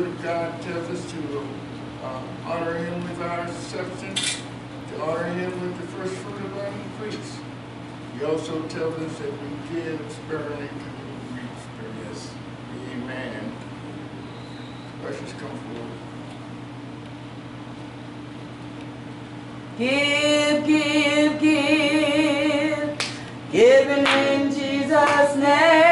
Word of God tells us to uh, honor Him with our substance, to honor Him with the first fruit of our increase. He also tells us that we give sparingly to we spare. Yes. Amen. Precious come forward. Give, give, give, giving in Jesus' name.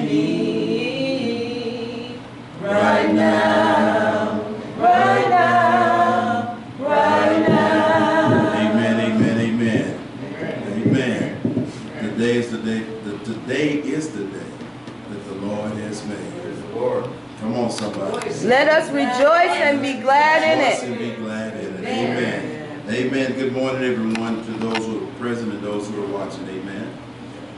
Me right now, right now, right now. Amen, amen, amen. Amen. Today is the day, the, today is the day that the Lord has made. Lord. Come on, somebody. Let us rejoice and be glad in it. and be glad in it. Amen. Amen. Good morning, everyone, to those who are present and those who are watching. Amen.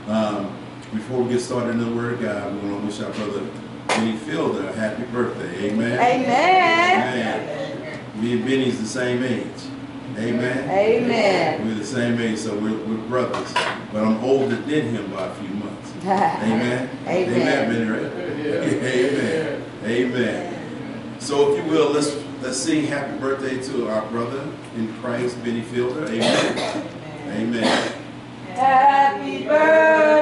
Um, before we get started in the Word of God, we want to wish our brother Benny Fielder a happy birthday. Amen. Amen. Amen. Me and Benny's the same age. Amen. Amen. We're the same age, so we're, we're brothers. But I'm older than him by a few months. Amen. Amen. Amen, Benny, right? Amen. Amen. So if you will, let's let's sing happy birthday to our brother in Christ, Benny Fielder. Amen. Amen. Happy birthday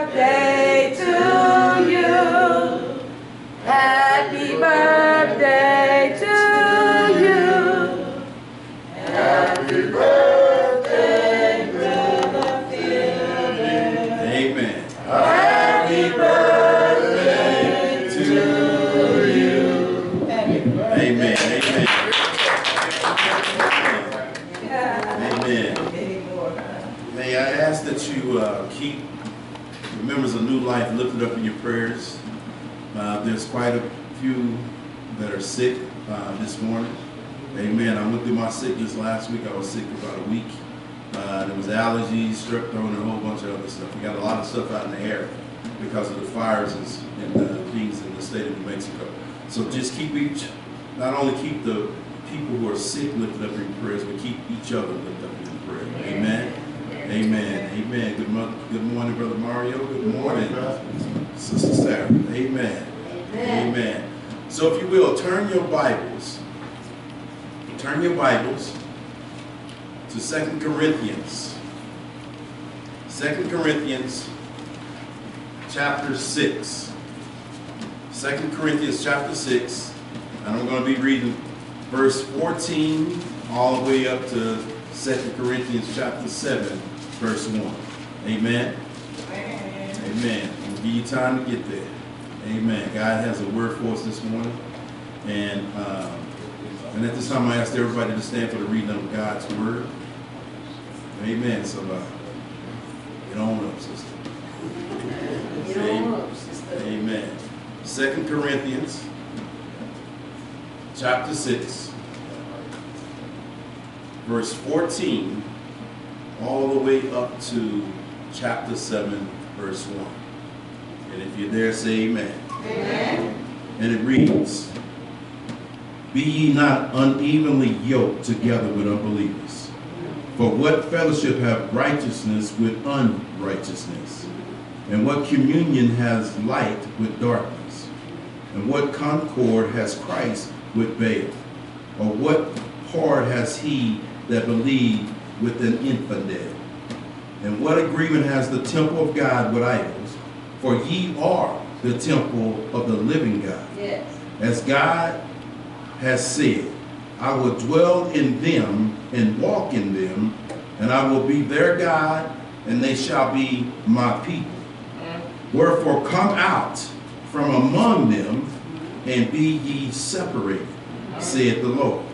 quite a few that are sick uh, this morning. Amen. I went through my sickness last week. I was sick for about a week. Uh, there was allergies, strep throat, and a whole bunch of other stuff. We got a lot of stuff out in the air because of the fires and the things in the state of New Mexico. So just keep each, not only keep the people who are sick lifted up in prayers, but keep each other lifted up in prayer. Amen. Amen. Amen. Good, mo- good morning, Brother Mario. Good morning, Sister Sarah. Amen. Amen. So if you will, turn your Bibles, turn your Bibles to Second Corinthians. Second Corinthians chapter 6. 2 Corinthians chapter 6. And I'm going to be reading verse 14 all the way up to 2 Corinthians chapter 7, verse 1. Amen. Amen. We'll give you time to get there. Amen. God has a word for us this morning. And um, and at this time, I asked everybody to stand for the reading of God's word. Amen. So uh, get on up, sister. Amen. Second Corinthians chapter 6, verse 14, all the way up to chapter 7, verse 1. And if you're there, say amen. Amen. And it reads, Be ye not unevenly yoked together with unbelievers. For what fellowship have righteousness with unrighteousness? And what communion has light with darkness? And what concord has Christ with Baal? Or what part has he that believed with an infidel? And what agreement has the temple of God with idols? For ye are the temple of the living God. Yes. As God has said, I will dwell in them and walk in them, and I will be their God, and they shall be my people. Mm-hmm. Wherefore come out from among them, and be ye separated, mm-hmm. saith the Lord.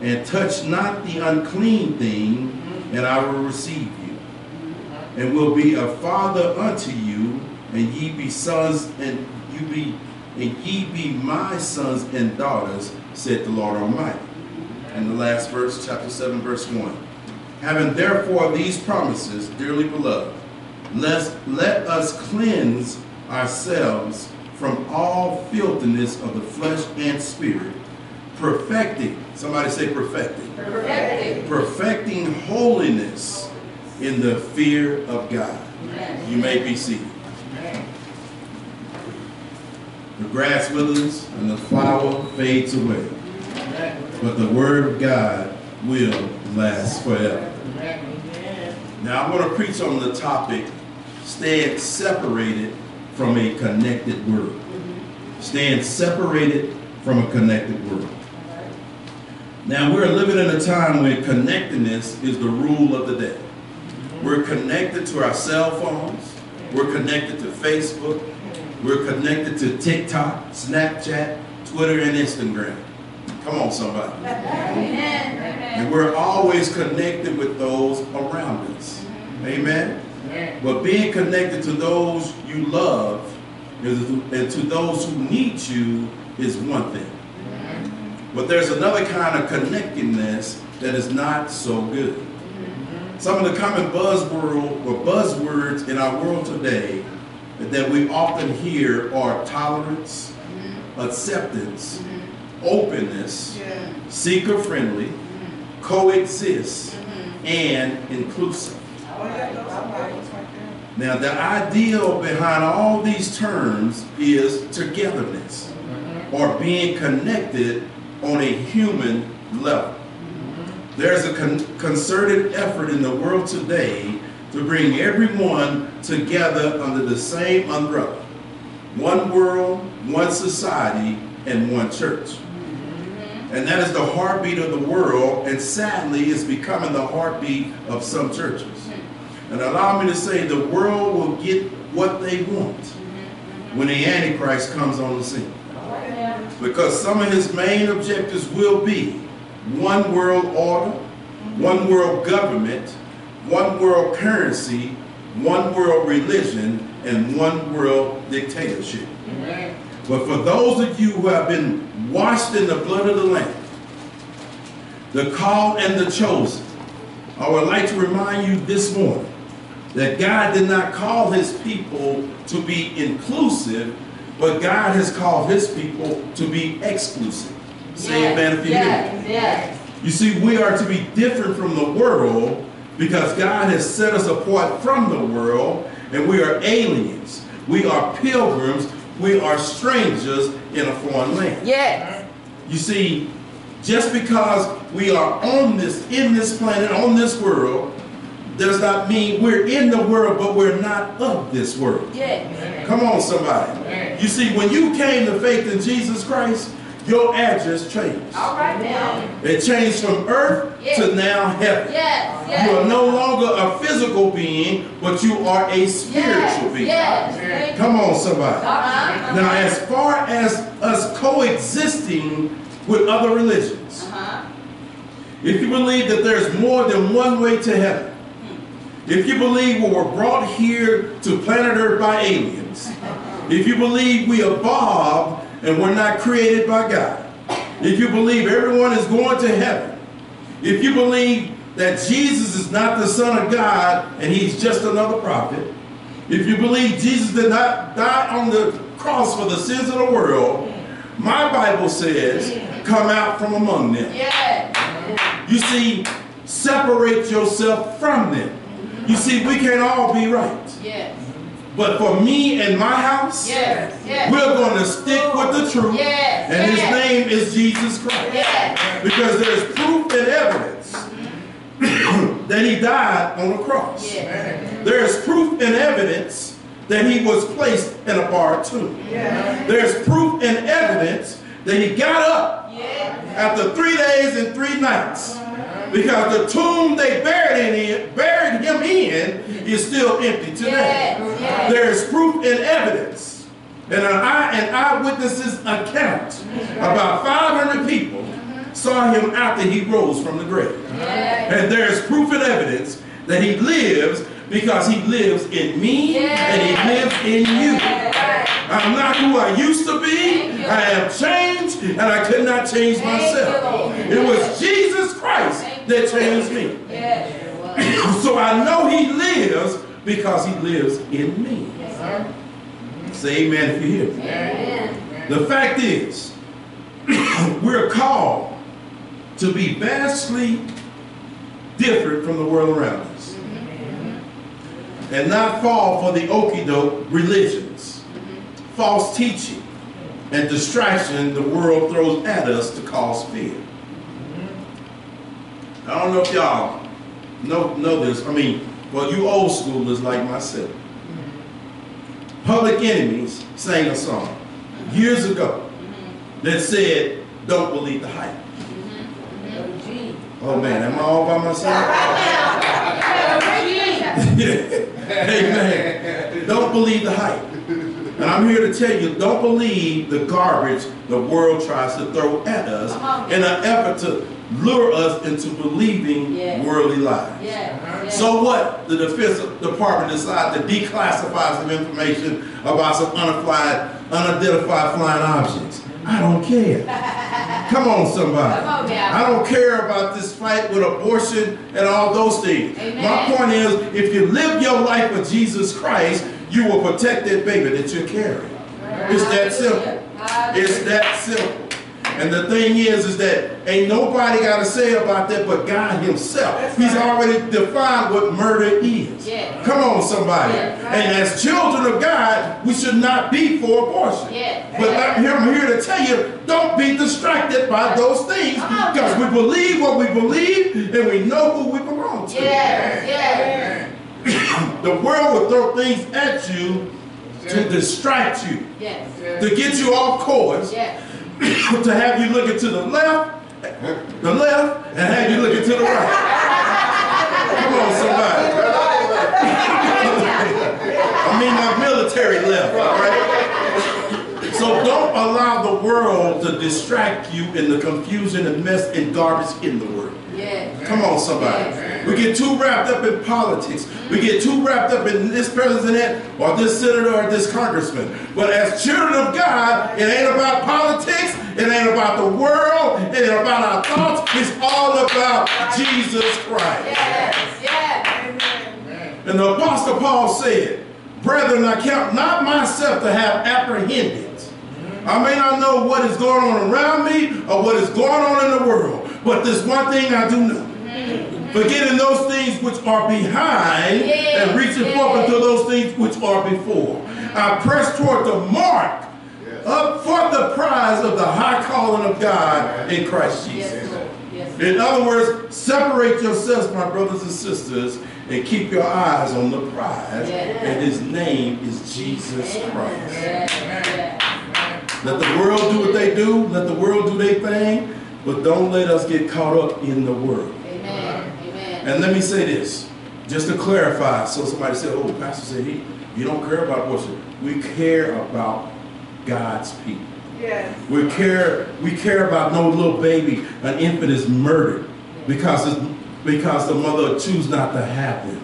And touch not the unclean thing, mm-hmm. and I will receive you. And will be a father unto you, and ye be sons, and you be and ye be my sons and daughters, said the Lord Almighty. And the last verse, chapter 7, verse 1. Having therefore these promises, dearly beloved, let, let us cleanse ourselves from all filthiness of the flesh and spirit, perfecting, somebody say perfecting, Perfecting. perfecting holiness in the fear of God. You may be seated. The grass withers and the flower fades away, but the word of God will last forever. Now I'm going to preach on the topic, stand separated from a connected world. Stand separated from a connected world. Now we're living in a time when connectedness is the rule of the day. We're connected to our cell phones. We're connected to Facebook. We're connected to TikTok, Snapchat, Twitter, and Instagram. Come on, somebody. Amen. And we're always connected with those around us. Amen. But being connected to those you love and to those who need you is one thing. But there's another kind of connectedness that is not so good. Mm-hmm. Some of the common buzzword or buzzwords in our world today that we often hear are tolerance, acceptance, openness, seeker friendly, coexist, and inclusive. Now, the ideal behind all these terms is togetherness or being connected on a human level. There's a con- concerted effort in the world today to bring everyone together under the same umbrella. One world, one society, and one church. And that is the heartbeat of the world, and sadly, it's becoming the heartbeat of some churches. And allow me to say, the world will get what they want when the Antichrist comes on the scene. Because some of his main objectives will be one world order, one world government, one world currency, one world religion, and one world dictatorship. But for those of you who have been washed in the blood of the Lamb, the called and the chosen, I would like to remind you this morning that God did not call his people to be inclusive, but God has called his people to be exclusive. Say amen if you. Yes, yes. You see, we are to be different from the world because God has set us apart from the world and we are aliens. We are pilgrims. We are strangers in a foreign land. Yes. You see, just because we are on this, in this planet, on this world, does not mean we're in the world, but we're not of this world. Yes. Come on, somebody. You see, when you came to faith in Jesus Christ, your address changed. All right now. It changed from earth to now heaven. Yes, yes. You are no longer a physical being, but you are a spiritual Yes, being. yes. Come on, somebody. Uh-huh. Now, as far as us coexisting with other religions, Uh-huh. if you believe that there's more than one way to heaven, if you believe we were brought here to planet Earth by aliens, if you believe we evolved and we're not created by God, if you believe everyone is going to heaven, if you believe that Jesus is not the Son of God and he's just another prophet, if you believe Jesus did not die on the cross for the sins of the world, my Bible says, come out from among them. You see, separate yourself from them. You see, we can't all be right. Yes. But for me and my house, Yes. Yes. we're going to stick with the truth. Yes. And his name is Jesus Christ. Because there's proof and evidence that he died on the cross. Yes. There is proof and evidence that he was placed in a bar tomb. There's proof and evidence that he got up after three days and three nights. Because the tomb they buried, in, buried him in is still empty today. Yes. Yes. There is proof and evidence. And an, eye, an eyewitness's account. About 500 people saw him after he rose from the grave. Yes. And there is proof and evidence that he lives because he lives in me and he lives in you. I'm not who I used to be. I am changed and I could not change myself. It was Jesus Christ that changed me. Yes. So I know he lives because he lives in me. Yes. Say amen if you hear me. Amen. The fact is, we're called to be vastly different from the world around us. Mm-hmm. And not fall for the okey-doke religions, mm-hmm. false teaching, and distraction the world throws at us to cause fear. I don't know if y'all know, know this. I mean, well, you old schoolers like myself. Public Enemies sang a song years ago that said, don't believe the hype. Oh man, am I all by myself? Amen. Don't believe the hype. And I'm here to tell you, don't believe the garbage the world tries to throw at us in an effort to lure us into believing Yeah. worldly lies. Yes. Yes. So what? The Defense Department decided to declassify some information about some unidentified, unidentified flying objects. I don't care. Come on, somebody. Come on. I don't care about this fight with abortion and all those things. Amen. My point is, if you live your life with Jesus Christ, you will protect that baby that you're carrying. It's that simple. It's that simple. And the thing is, is that ain't nobody got to say about that but God himself. He's already defined what murder is. Yeah. Come on, somebody. Yeah. And as children of God, we should not be for abortion. Yeah. But I'm here, to tell you, don't be distracted by those things because we believe what we believe and we know who we belong to. Yes. Yes. The world will throw things at you to distract you, Yes. to get you off course, Yes. to have you looking to the left, the left, and have you looking to the right. Come on, somebody. I mean my military left, all right? So don't allow the world to distract you in the confusion and mess and garbage in the world. Yes. Come on, somebody. We get too wrapped up in politics. We get too wrapped up in this president or this senator or this congressman. But as children of God, it ain't about politics. It ain't about the world. It ain't about our thoughts. It's all about Jesus Christ. Yes. Yes. Amen. And the Apostle Paul said, Brethren, I count not myself to have apprehended. I may not know what is going on around me or what is going on in the world, but there's one thing I do know. Forgetting those things which are behind Yeah, and reaching yeah. forth into those things which are before. I press toward the mark up for the prize of the high calling of God in Christ Jesus. Yes, Yes. In other words, separate yourselves, my brothers and sisters, and keep your eyes on the prize. Yes. And his name is Jesus Christ. Yes. Yes. Let the world do what they do, let the world do their thing, but don't let us get caught up in the world. Amen. Amen. And let me say this, just to clarify, so somebody said, oh, Pastor said he, you don't care about worship. We care about God's people. Yes. We care, we care about no little baby, an infant is murdered because, it's, because the mother choose not to have them.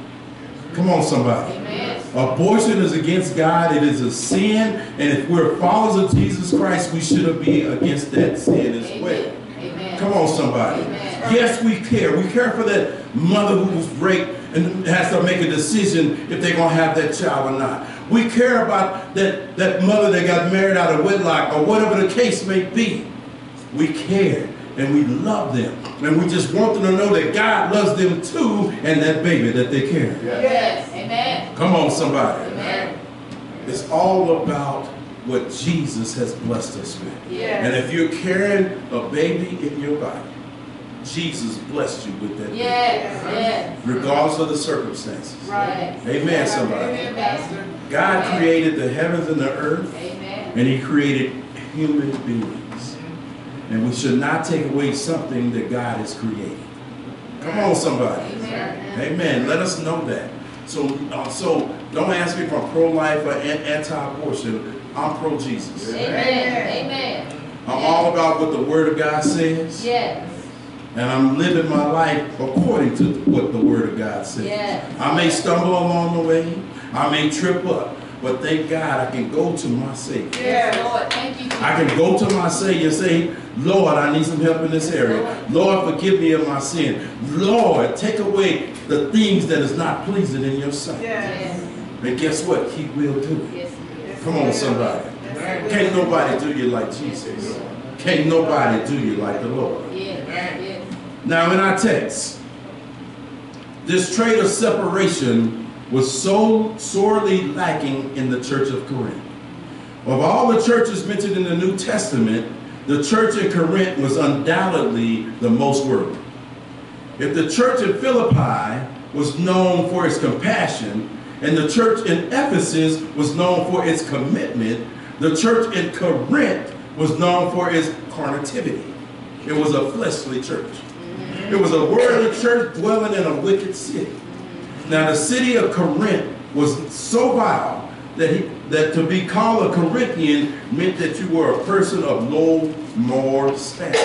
Come on, somebody. Amen. Abortion is against God. It is a sin. And if we're followers of Jesus Christ, we shouldn't be against that sin as well. Amen. Come on, somebody. Amen. Yes, we care. We care for that mother who was raped and has to make a decision if they're gonna have that child or not. We care about that, that mother that got married out of wedlock or whatever the case may be. We care and we love them. And we just want them to know that God loves them too and that baby that they carry. Yes. Amen. Come on, somebody. Amen. It's all about what Jesus has blessed us with. Yes. And if you're carrying a baby in your body, Jesus blessed you with that baby, Yes. Yes. regardless of the circumstances. Right. Amen, somebody. Amen, Pastor. God created the heavens and the earth, Amen. and He created human beings. And we should not take away something that God has created. Come on, somebody. Amen. Amen. Let us know that. So, uh, so don't ask me if I'm pro-life or an- anti-abortion. I'm pro-Jesus. Amen. Amen. I'm all about what the Word of God says, Yes. and I'm living my life according to what the Word of God says. Yes. I may stumble along the way, I may trip up, but thank God I can go to my Savior. Yes, Lord. Thank you. I can go to my Savior and say, Lord, I need some help in this area. Lord, forgive me of my sin. Lord, take away the things that is not pleasing in your sight. Yes. And guess what? He will do it. Yes. Come on, somebody. Can't nobody do you like Jesus. Can't nobody do you like the Lord. Now, in our text, this trait of separation was so sorely lacking in the church of Corinth. Of all the churches mentioned in the New Testament, the church in Corinth was undoubtedly the most worthy. If the church in Philippi was known for its compassion, and the church in Ephesus was known for its commitment, the church in Corinth was known for its carnativity. It was a fleshly church. It was a worldly church dwelling in a wicked city. Now the city of Corinth was so vile that he, that to be called a Corinthian meant that you were a person of low moral status.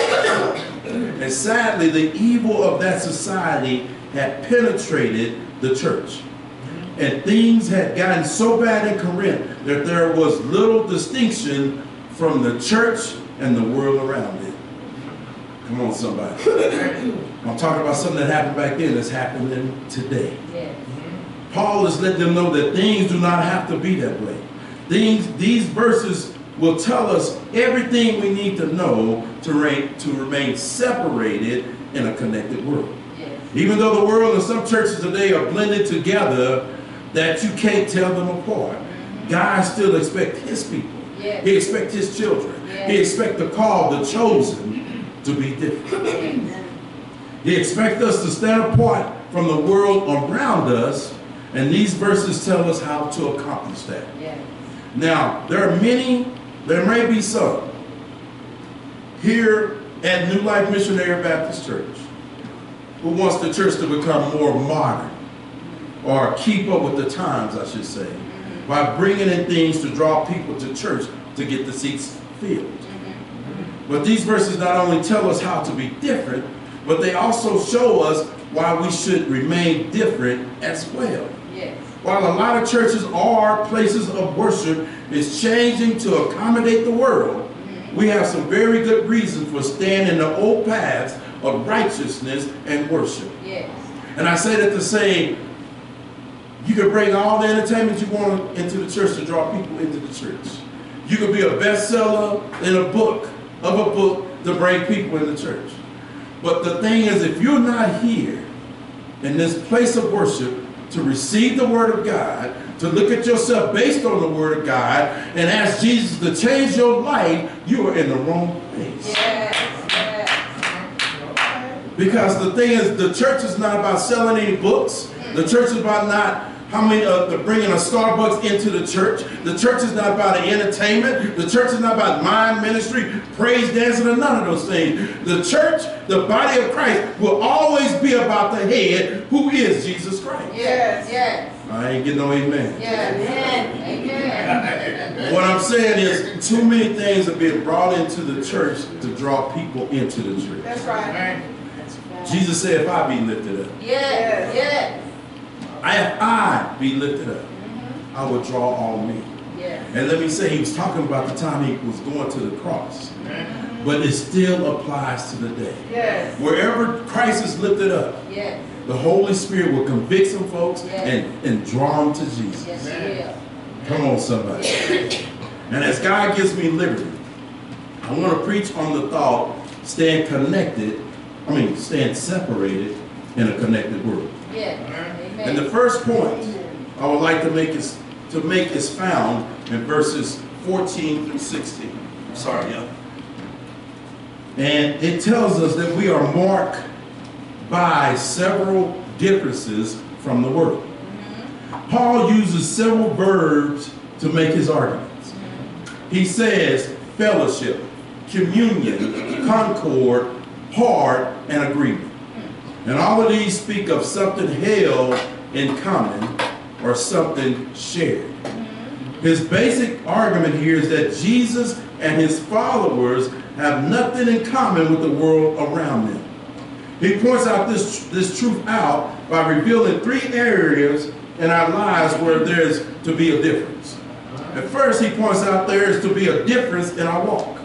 And sadly, the evil of that society had penetrated the church. And things had gotten so bad in Corinth that there was little distinction from the church and the world around it. Come on, somebody. I'm talking about something that happened back then that's happening today. Yes. Paul is letting them know that things do not have to be that way. Things, these verses will tell us everything we need to know to, reign, to remain separated in a connected world. Yes. Even though the world and some churches today are blended together, that you can't tell them apart. God still expects his people. Yes. He expects his children. Yes. He expects the called, the chosen to be different. He expects us to stand apart from the world around us, and these verses tell us how to accomplish that. Yes. Now, there are many, there may be some, here at New Life Missionary Baptist Church who wants the church to become more modern or keep up with the times, I should say, mm-hmm. by bringing in things to draw people to church to get the seats filled. Mm-hmm. But these verses not only tell us how to be different, but they also show us why we should remain different as well. While a lot of churches are places of worship is changing to accommodate the world, we have some very good reasons for staying in the old paths of righteousness and worship. Yes. And I say that to say, you can bring all the entertainment you want into the church to draw people into the church. You could be a bestseller in a book, of a book, to bring people in the church. But the thing is, if you're not here in this place of worship to receive the word of God, to look at yourself based on the word of God, and ask Jesus to change your life, you are in the wrong place. Yes. Yes. Because the thing is, the church is not about selling any books. The church is about not how many uh, the bringing a Starbucks into the church. The church is not about entertainment. The church is not about mime ministry, praise dancing, or none of those things. The church, the body of Christ, will always be about the head, who is Jesus Christ. Yes. Yes. I ain't getting no amen. Yes. Amen. Amen. What I'm saying is, too many things are being brought into the church to draw people into the church. That's right. Jesus said, "If I be lifted up." Yes. Yes. If I be lifted up, I will draw all men. Yes. And let me say, he was talking about the time he was going to the cross. But it still applies to the day. Yes. Wherever Christ is lifted up, Yes. the Holy Spirit will convict some folks Yeah. and, and draw them to Jesus. Yes, he. Come on, somebody. And as God gives me liberty, I want to preach on the thought, stand connected, I mean, stand separated in a connected world. Yes, And the first point I would like to make is to make is found in verses 14 through 16. I'm Sorry, yeah. And it tells us that we are marked by several differences from the world. Mm-hmm. Paul uses several verbs to make his arguments. He says fellowship, communion, concord, part, and agreement. Mm-hmm. And all of these speak of something held in common or something shared. His basic argument here is that Jesus and his followers have nothing in common with the world around them. He points out this, this truth out by revealing three areas in our lives where there's to be a difference. At first, he points out there is to be a difference in our walk.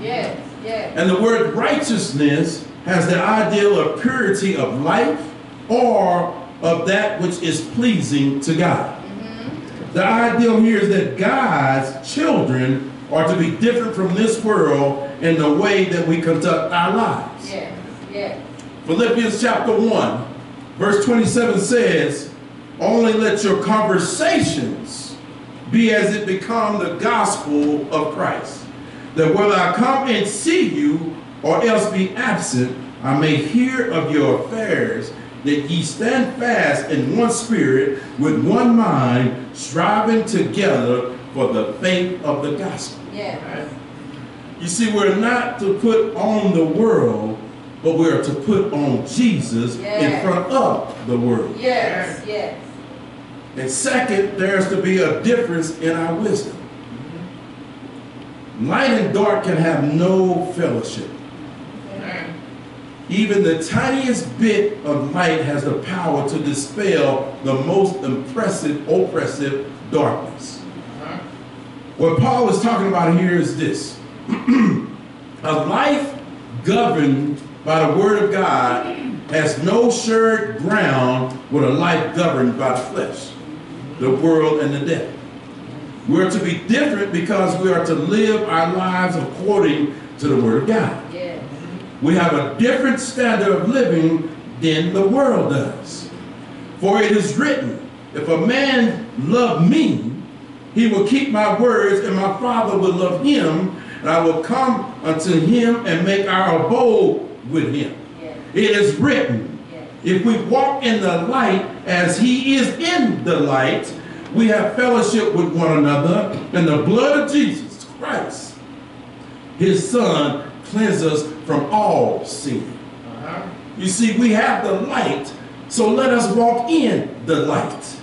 Yes, yes, And the word righteousness has the ideal of purity of life or of that which is pleasing to God. The ideal here is that God's children are to be different from this world in the way that we conduct our lives. yes, yes. Philippians chapter 1, verse 27 says, Only let your conversations be as it become the gospel of Christ. That whether I come and see you or else be absent, I may hear of your affairs, that ye stand fast in one spirit, with one mind, striving together for the faith of the gospel. Yes, You see, we're not to put on the world, but we're to put on Jesus in front of the world. yes, yes. And second, there's to be a difference in our wisdom. Mm-hmm. Light and dark can have no fellowship. Even the tiniest bit of light has the power to dispel the most impressive, oppressive darkness. What Paul is talking about here is this. a life governed by the word of God has no shared ground with a life governed by the flesh, the world, and the devil. We're to be different because we are to live our lives according to the word of God. We have a different standard of living than the world does. For it is written, if a man love me, he will keep my words, and my Father will love him, and I will come unto him and make our abode with him. yes, It is written, yes. if we walk in the light as he is in the light, we have fellowship with one another, and the blood of Jesus Christ, his son, cleanses us from all sin. Uh-huh. You see, we have the light, so let us walk in the light.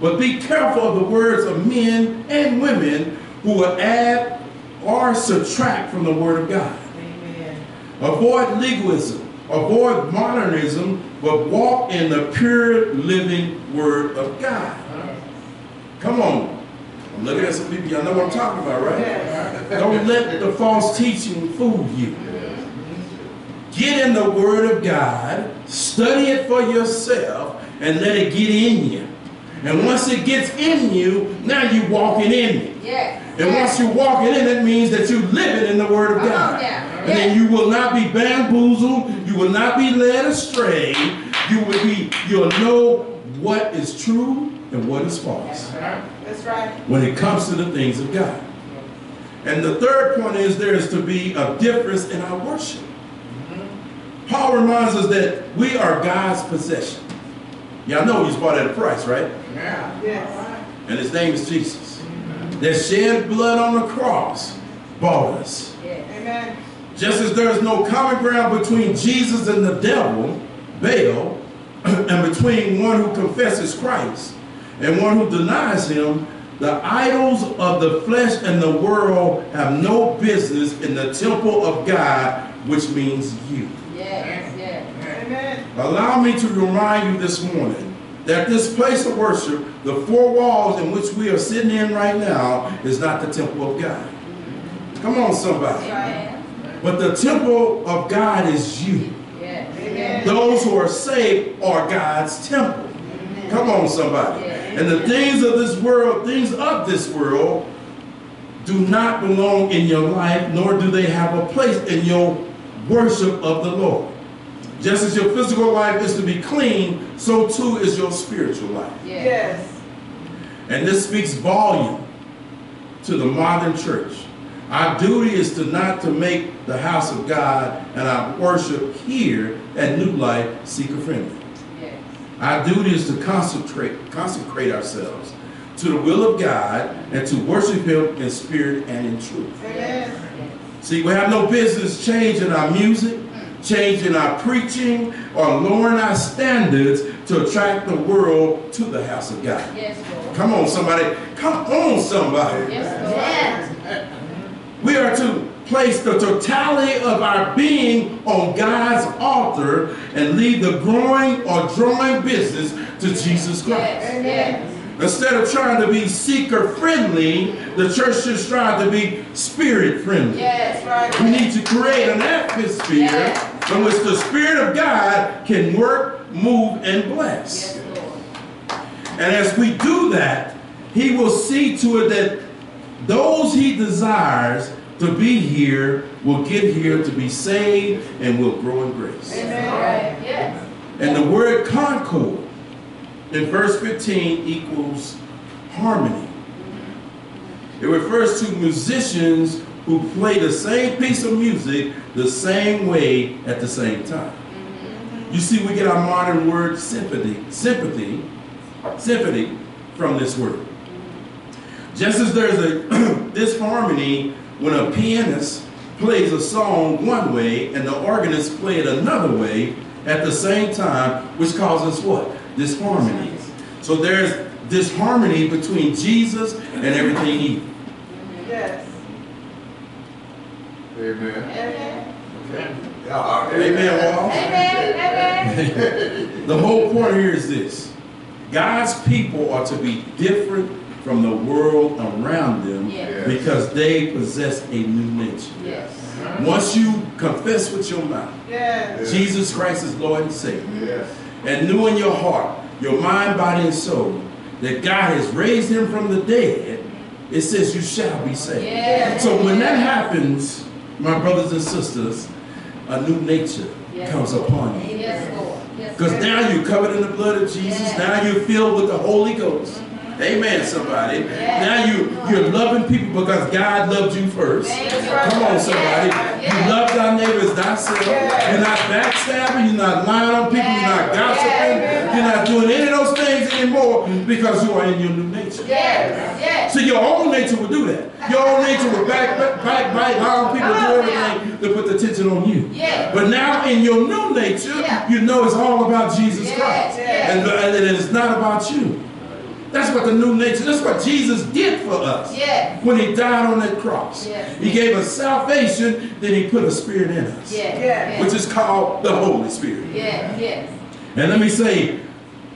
But be careful of the words of men and women who will add or subtract from the word of God. Amen. Avoid legalism, avoid modernism, but walk in the pure living word of God. Uh-huh. Come on. I'm looking at some people, y'all know what I'm talking about, right? Don't let the false teaching fool you. Get in the Word of God, study it for yourself, and let it get in you. And once it gets in you, now you're walking in it. Yes. And once you're walking in, it means that you're living in the Word of God. now. And then you will not be bamboozled. You will not be led astray. You will be, you'll know what is true and what is false That's right. when it comes to the things of God. And the third point is there is to be a difference in our worship. Mm-hmm. Paul reminds us that we are God's possession. Y'all know he's bought at a price, right? Yeah. Yes. And his name is Jesus. That shed blood on the cross bought us. Yes. Amen. Just as there is no common ground between Jesus and the devil, Baal, and between one who confesses Christ and one who denies him, the idols of the flesh and the world have no business in the temple of God, which means you. Yes. Yes. Amen. Allow me to remind you this morning that this place of worship, the four walls in which we are sitting in right now, is not the temple of God. Come on, somebody. Amen. But the temple of God is you. Yes. Amen. Amen. Those who are saved are God's temple. Come on, somebody. And the things of this world, things of this world, do not belong in your life, nor do they have a place in your worship of the Lord. Just as your physical life is to be clean, so too is your spiritual life. Yes. And this speaks volume to the modern church. Our duty is to not to make the house of God and our worship here at New Life seeker friendly. Yes. Our duty is to concentrate, consecrate ourselves to the will of God and to worship Him in spirit and in truth. Amen. See, we have no business changing our music, changing our preaching, or lowering our standards to attract the world to the house of God. Yes, Come on, somebody. Come on, somebody. Yes, Lord. We are to place the totality of our being on God's altar and leave the growing or drawing business to Jesus Christ. Instead of trying to be seeker friendly, the church should strive to be spirit friendly. Yes, right. We need to create an atmosphere Yes. in which the Spirit of God can work, move, and bless. Yes, And as we do that, He will see to it that those He desires to be here will get here to be saved and will grow in grace. Amen. Yes. And the word concord in verse 15 equals harmony. It refers to musicians who play the same piece of music the same way at the same time. You see, we get our modern word sympathy, sympathy, symphony from this word. Just as there's a disharmony when a pianist plays a song one way and the organist play it another way at the same time, which causes what? Disharmony. So there's disharmony between Jesus and everything evil. Yes. Amen. Amen. Amen, Wall. Amen. Amen. The whole point here is this. God's people are to be different from the world around them Yes. because they possess a new nature. Yes. Once you confess with your mouth, Yes. Jesus Christ is Lord and Savior, Yes. and knew in your heart, your mind, body, and soul, that God has raised him from the dead, it says you shall be saved. Yes. So when that happens, my brothers and sisters, a new nature Yes. comes upon you. Yes, Yes, Because now you're covered in the blood of Jesus. Yes. Now you're filled with the Holy Ghost. Amen, somebody. Yes. Now you, you're loving people because God loved you first. You. Come on, somebody. Yes. You love thy neighbors thyself. Yes. You're not backstabbing. You're not lying on people. You're not gossiping. Yes. You're not doing any of those things anymore because you are in your new nature. Yes. Yes. So your old nature will do that. Your old nature will back, back, back, bite, lie people, do everything to put the attention on you. Yes. But now in your new nature, you know it's all about Jesus Yes, Christ. yes. And, and it is not about you. That's what the new nature, that's what Jesus did for us. Yes. When he died on that cross. Yes. He gave us salvation, then he put a spirit in us. Yes. Yes. Which is called the Holy Spirit. Yes. Yes. And let me say,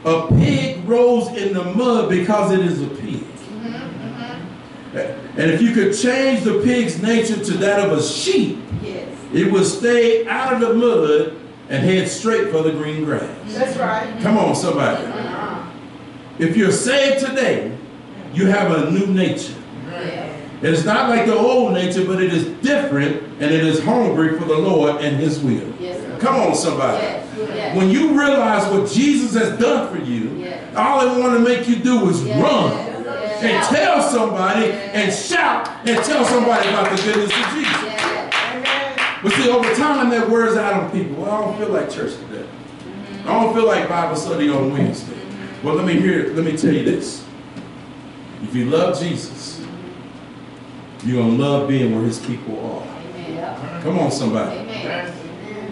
a pig rolls in the mud because it is a pig. Mm-hmm, mm-hmm. And if you could change the pig's nature to that of a sheep, Yes. it would stay out of the mud and head straight for the green grass. That's right. Come on, somebody. Mm-hmm. If you're saved today, you have a new nature. It is not like the old nature, but it is different and it is hungry for the Lord and His will. Yes. Come on, somebody. Yes. Yes. When you realize what Jesus has done for you, all it want to make you do is run and tell somebody and shout and tell somebody about the goodness of Jesus. But see, over time, that wears out on people. Well, I don't feel like church today. I don't feel like Bible study on Wednesday. Well, let me hear. Let me tell you this. If you love Jesus, you're gonna love being where His people are. Amen. Come on, somebody. Amen.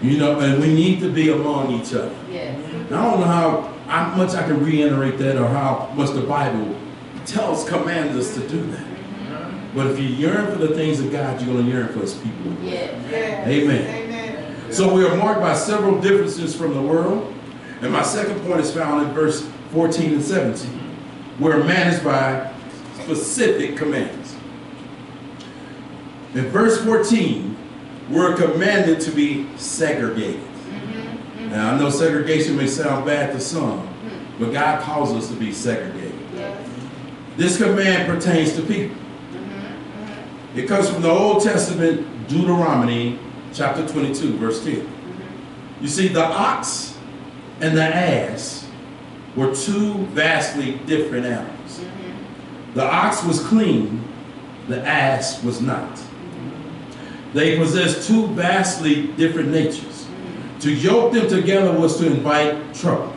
You know, and we need to be among each other. Yes. I don't know how, how much I can reiterate that or how much the Bible tells, commands us to do that. But if you yearn for the things of God, you're going to yearn for His people. Yes. Yes. Amen. Amen. So we are marked by several differences from the world. And my second point is found in verse 14 and 17. We're managed by specific commands. In verse 14, we're commanded to be segregated. Mm-hmm. Now, I know segregation may sound bad to some, mm-hmm. but God calls us to be segregated. This command pertains to people. Mm-hmm. It comes from the Old Testament, Deuteronomy chapter 22, verse 10. You see, the ox and the ass were two vastly different animals. Mm-hmm. The ox was clean, the ass was not. Mm-hmm. They possessed two vastly different natures. Mm-hmm. To yoke them together was to invite trouble.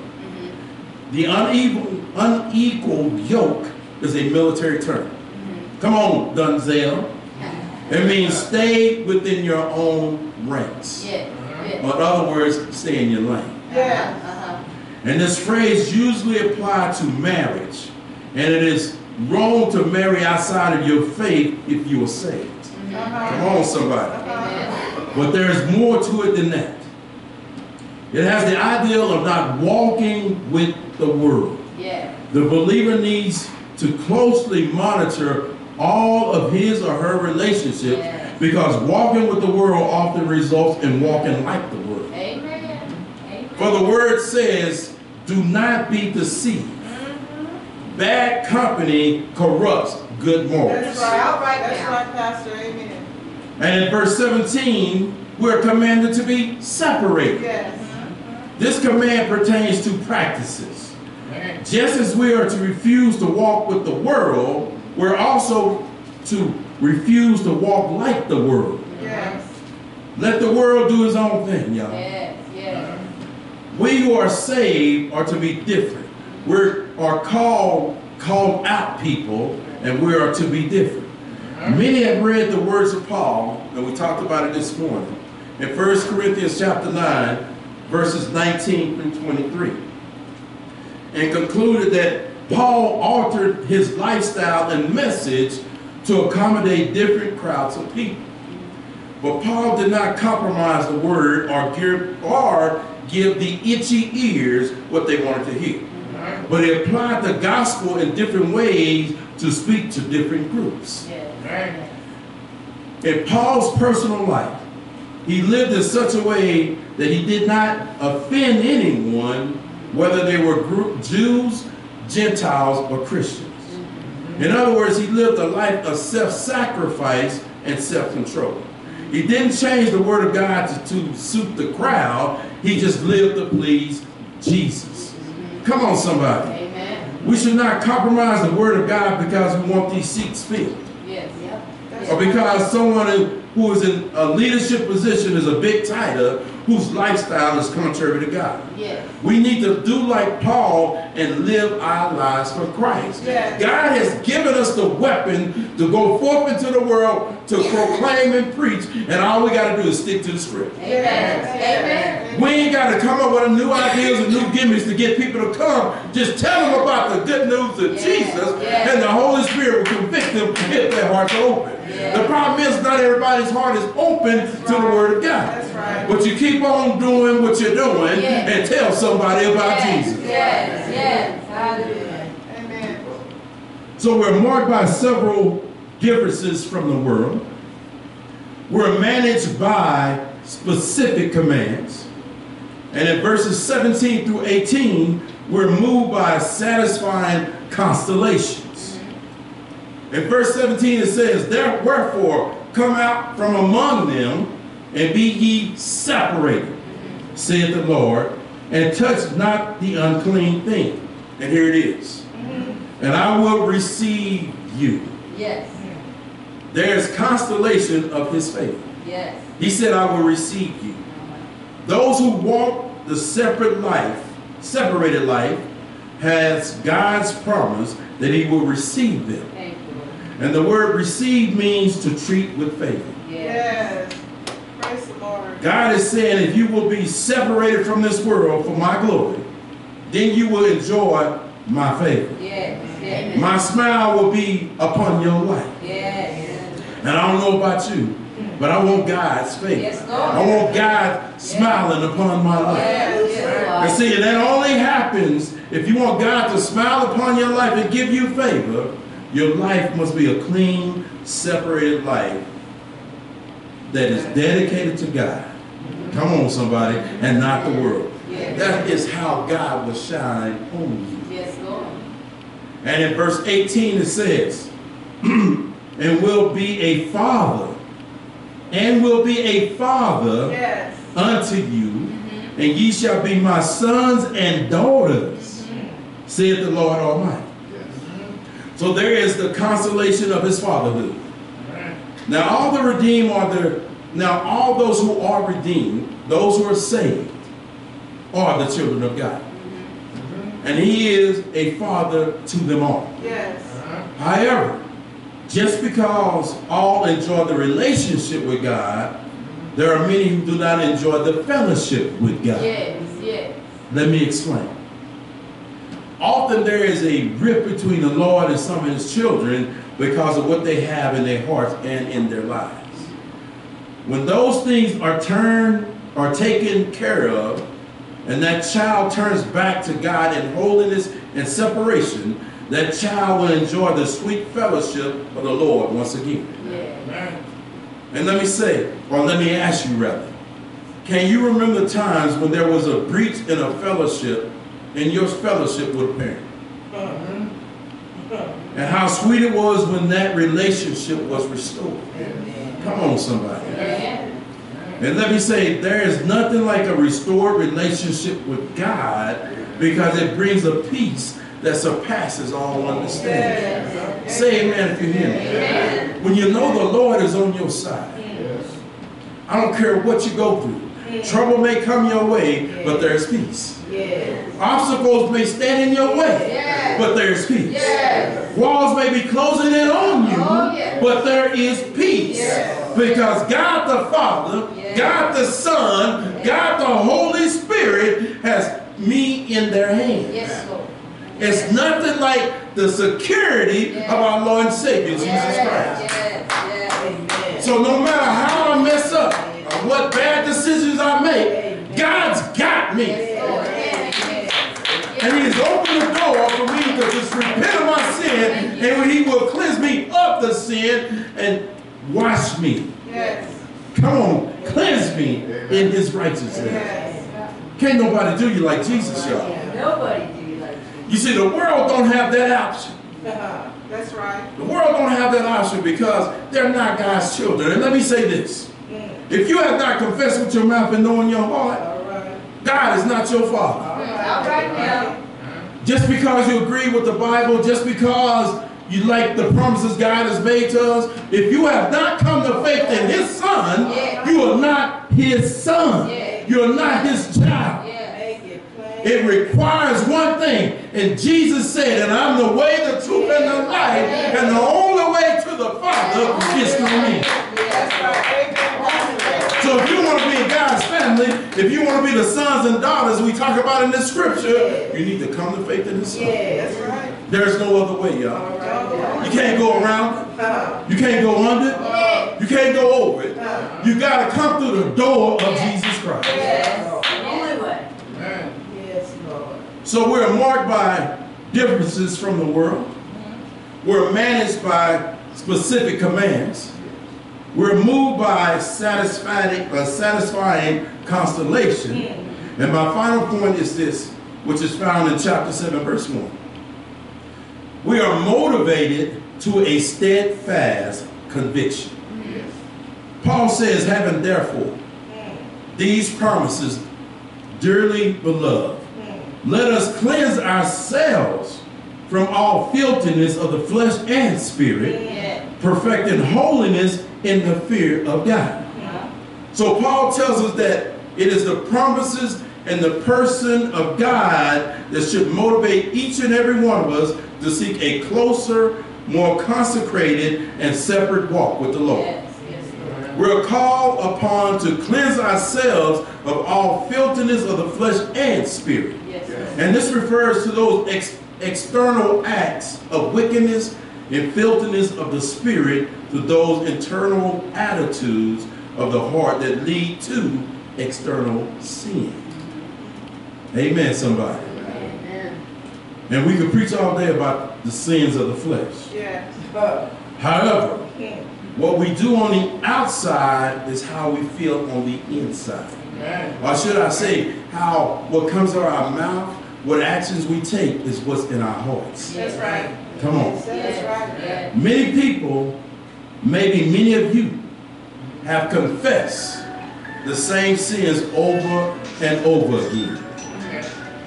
The unequal, unequal yoke is a military term. Come on, Dunzel. It means stay within your own ranks. Yes. Yes. Or in other words, stay in your lane. Yes. And this phrase usually applied to marriage. And it is wrong to marry outside of your faith if you are saved. Mm-hmm. Come on, somebody. Mm-hmm. But there's more to it than that. It has the ideal of not walking with the world. The believer needs to closely monitor all of his or her relationships because walking with the world often results in walking like the world. Amen. Amen. For the word says, do not be deceived. Mm-hmm. Bad company corrupts good morals. That's right, All right that's now. right, Pastor, amen. And in verse 17, we're commanded to be separated. Yes. Mm-hmm. This command pertains to practices. Just as we are to refuse to walk with the world, we're also to refuse to walk like the world. Yes. Let the world do his own thing, y'all. Yes. Yes. We who are saved are to be different. We are called called out people, and we are to be different. Many have read the words of Paul, and we talked about it this morning, in 1 Corinthians chapter 9, verses 19 through 23, and concluded that Paul altered his lifestyle and message to accommodate different crowds of people. But Paul did not compromise the word or give, or give the itchy ears what they wanted to hear. But he applied the gospel in different ways to speak to different groups. In Paul's personal life, he lived in such a way that he did not offend anyone, whether they were group, Jews, Gentiles, or Christians. Mm-hmm. In other words, he lived a life of self-sacrifice and self-control. He didn't change the word of God to, to suit the crowd. He just lived to please Jesus. Come on, somebody. Amen. We should not compromise the word of God because we want these seats filled. Yes. Yep. Or because someone who- who is in a leadership position is a big title whose lifestyle is contrary to God. Yes. We need to do like Paul and live our lives for Christ. Yes. God has given us the weapon to go forth into the world to proclaim and preach, and all we got to do is stick to the script. Amen. Amen. We ain't got to come up with new ideas and new gimmicks to get people to come. Just tell them about the good news of Yes, Jesus, and the Holy Spirit will convict them if their hearts are open. The problem is not everybody's heart is open to the Word of God. That's right. But you keep on doing what you're doing Yes. and tell somebody about Yes. Jesus. Yes. Yes. Hallelujah. Amen. So we're marked by several differences from the world. We're managed by specific commands. And in verses 17 through 18, we're moved by a satisfying constellations. In verse 17 it says, There wherefore come out from among them and be ye separated, saith the Lord, and touch not the unclean thing. And here it is. Mm-hmm. And I will receive you. Yes. There's constellation of his faith. Yes. He said, I will receive you. Those who walk the separate life, separated life, has God's promise that he will receive them. Thank you. Lord. And the word receive means to treat with favor. Yes. Yes. Praise the Lord. God is saying, if you will be separated from this world for my glory, then you will enjoy my favor. Yes. Yes. My smile will be upon your life. Yes. And I don't know about you, but I want God's favor. Yes. I want God smiling upon my life. Yes. Yes. And see, that only happens if you want God to smile upon your life and give you favor. Your life must be a clean, separated life that is dedicated to God. Come on, somebody, and not the world. That is how God will shine on you. Yes, Lord. And in verse 18 it says, and will be a father, and will be a father Yes. unto you, mm-hmm. and ye shall be my sons and daughters, mm-hmm. saith the Lord Almighty. So there is the consolation of his fatherhood. Now all the redeemed are the now all those who are redeemed, those who are saved, are the children of God. And he is a father to them all. Yes. However, just because all enjoy the relationship with God, there are many who do not enjoy the fellowship with God. Yes, yes. Let me explain. Often there is a rift between the Lord and some of his children because of what they have in their hearts and in their lives. When those things are turned or taken care of, and that child turns back to God in holiness and separation, that child will enjoy the sweet fellowship of the Lord once again. Yes. And let me say, or let me ask you rather, can you remember times when there was a breach in a fellowship in your fellowship with a parent? And how sweet it was when that relationship was restored. Come on, somebody. And let me say, there is nothing like a restored relationship with God because it brings a peace that surpasses all understanding. Say amen if you hear me. When you know the Lord is on your side, I don't care what you go through. Trouble may come your way, but there's peace. Obstacles may stand in your way, but there's peace. Walls may be closing in on you, Oh, but there is peace. Because God the Father. God the Son. God the Holy Spirit has me in their hands. Yes, Lord. It's nothing like the security of our Lord and Savior, Jesus Christ. So no matter how I mess up, what bad decisions I make, God's got me. Yes, Lord. Yes, yes. And he's opened the door for me to just repent of my sin, and he will cleanse me of the sin and wash me. Come on, cleanse me in his righteousness. Can't nobody do you like Jesus, y'all. Nobody do you like You see, the world don't have that option. Uh-huh. That's right. The world don't have that option because they're not God's children. And let me say this. If you have not confessed with your mouth and know in your heart, All right. God is not your father. All right now. Just because you agree with the Bible, just because you like the promises God has made to us, if you have not come to faith in his son, Yeah. you are not his son. Yeah. You're not his child. It. It requires one thing. And Jesus said, and I'm the way, the truth, and the life. And the only way to the Father is through me. That's right. Amen. So if you want to be in God's family, if you want to be the sons and daughters we talk about in this scripture, you need to come to faith in his son. That's right. There's no other way, y'all. You can't go around it. Uh-huh. You can't go under it. You can't go over it. You got to come through the door of Jesus Christ. Yes. The only way. Yes, Lord. So we're marked by differences from the world. We're managed by specific commands. We're moved by satisfying, uh, satisfying constellation. And my final point is this, which is found in chapter 7, verse 1. We are motivated to a steadfast conviction. Paul says, having therefore these promises, dearly beloved, let us cleanse ourselves from all filthiness of the flesh and spirit, perfecting holiness in the fear of God. So Paul tells us that it is the promises and the person of God that should motivate each and every one of us to seek a closer, more consecrated, and separate walk with the Lord. Yes. Yes, Lord. We're called upon to cleanse ourselves of all filthiness of the flesh and spirit. Yes. And this refers to those ex- external acts of wickedness and filthiness of the spirit to those internal attitudes of the heart that lead to external sin. Amen, somebody. Amen. And we could preach all day about the sins of the flesh. Yes. However, what we do on the outside is how we feel on the inside. Or should I say, how what comes out of our mouth, what actions we take is what's in our hearts. That's right. Come on. That's right. Many people, maybe many of you, have confessed the same sins over and over again.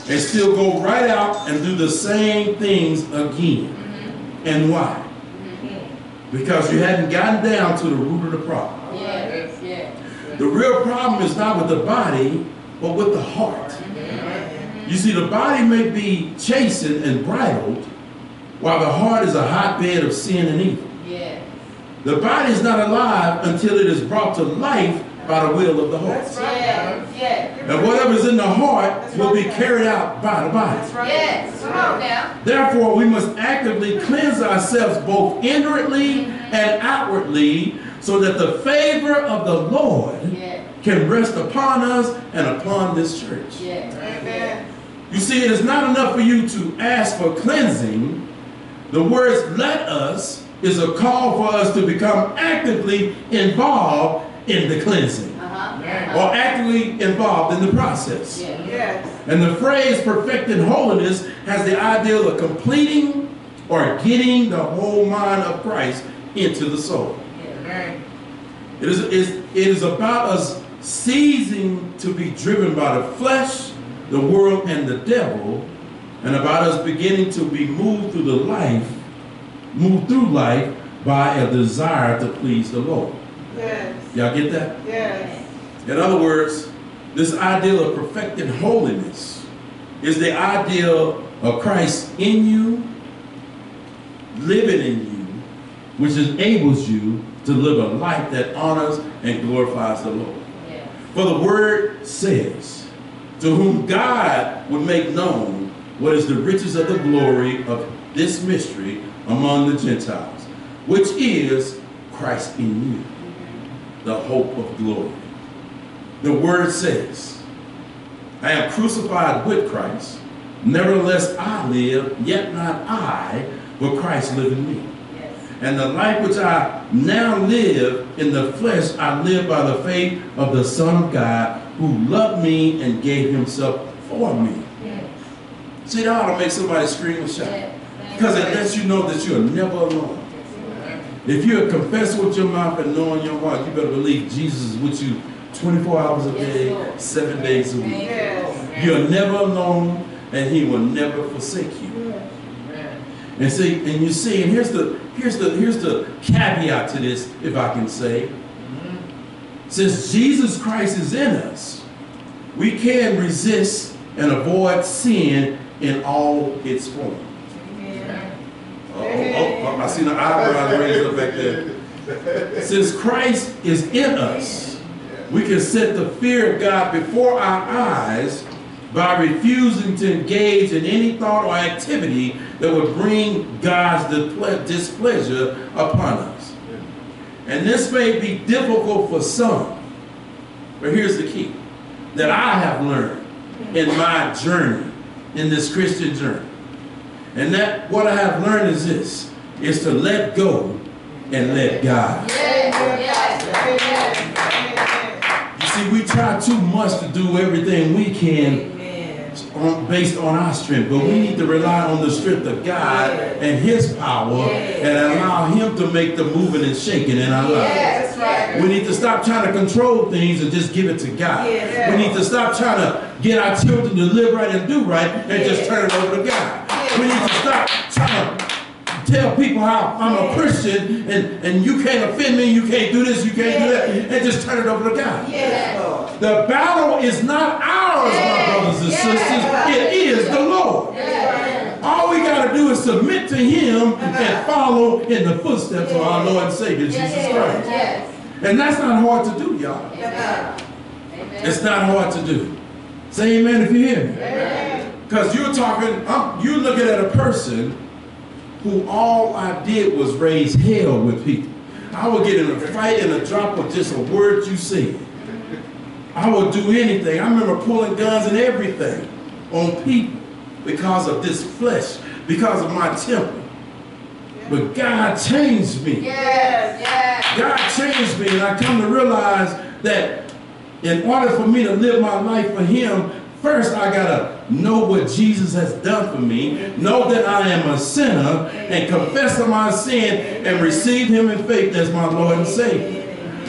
And still go right out and do the same things again. And why? Because you hadn't gotten down to the root of the problem. Yes, yes. The real problem is not with the body, but with the heart. You see, the body may be chastened and bridled, while the heart is a hotbed of sin and evil. Yes. The body is not alive until it is brought to life by the will of the heart. That's right. Yes, yes. And whatever's in the heart will be carried out by the body. That's right. Yes, come on now. Therefore, we must actively cleanse ourselves both inwardly and outwardly so that the favor of the Lord Yes, can rest upon us and upon this church. yes. Amen. You see, it is not enough for you to ask for cleansing. The words let us is a call for us to become actively involved in the cleansing Uh-huh. or actively involved in the process. Yes. Yes. And the phrase perfecting holiness has the ideal of completing or getting the whole mind of Christ into the soul. Yes. It is, is- it is about us ceasing to be driven by the flesh, the world, and the devil, and about us beginning to be moved through the life, moved through life by a desire to please the Lord. Yes. Y'all get that? Yes. In other words, this ideal of perfecting holiness is the ideal of Christ in you, living in you, which enables you to live a life that honors and glorifies the Lord. Yes. For the word says, to whom God would make known what is the riches of the glory of this mystery among the Gentiles, which is Christ in you, the hope of glory. The word says, I am crucified with Christ, nevertheless I live, yet not I, but Christ live in me. Yes. And the life which I now live in the flesh, I live by the faith of the Son of God who loved me and gave himself for me. Yes. See, that ought to make somebody scream and shout. Yes. Because it lets you know that you are never alone. If you are confessing with your mouth and know in your heart, you better believe Jesus is with you 24 hours a day, seven days a week. You're never alone, and He will never forsake you. And see, and you see, and here's the here's the here's the caveat to this, if I can say. Since Jesus Christ is in us, we can resist and avoid sin in all its forms. I see the eyebrows raised up back there. Since Christ is in us, we can set the fear of God before our eyes by refusing to engage in any thought or activity that would bring God's displeasure upon us. And this may be difficult for some, but here's the key that I have learned in my journey, in this Christian journey. And that what I have learned is this, is to let go and let God. You see, we try too much to do everything we can on, based on our strength, but we need to rely on the strength of God and His power and allow Him to make the moving and shaking in our lives. We need to stop trying to control things and just give it to God. We need to stop trying to get our children to live right and do right and just turn it over to God. We need to stop trying to tell people how I'm a Christian and, and you can't offend me, you can't do this, you can't do that, and just turn it over to God. Yes, The battle is not ours, my brothers and sisters. It is the Lord. Yes. All we got to do is submit to Him uh-huh. and follow in the footsteps of our Lord and Savior, Jesus Christ. Yes. And that's not hard to do, y'all. It's not hard to do. Say amen if you hear me. Because you're talking, I'm, you're looking at a person who all I did was raise hell with people. I would get in a fight in a drop of just a word you said. I would do anything. I remember pulling guns and everything on people because of this flesh, because of my temper. But God changed me. Yes, yes. God changed me, and I come to realize that in order for me to live my life for Him, First, I gotta know what Jesus has done for me, know that I am a sinner, and confess my sin and receive him in faith as my Lord and Savior.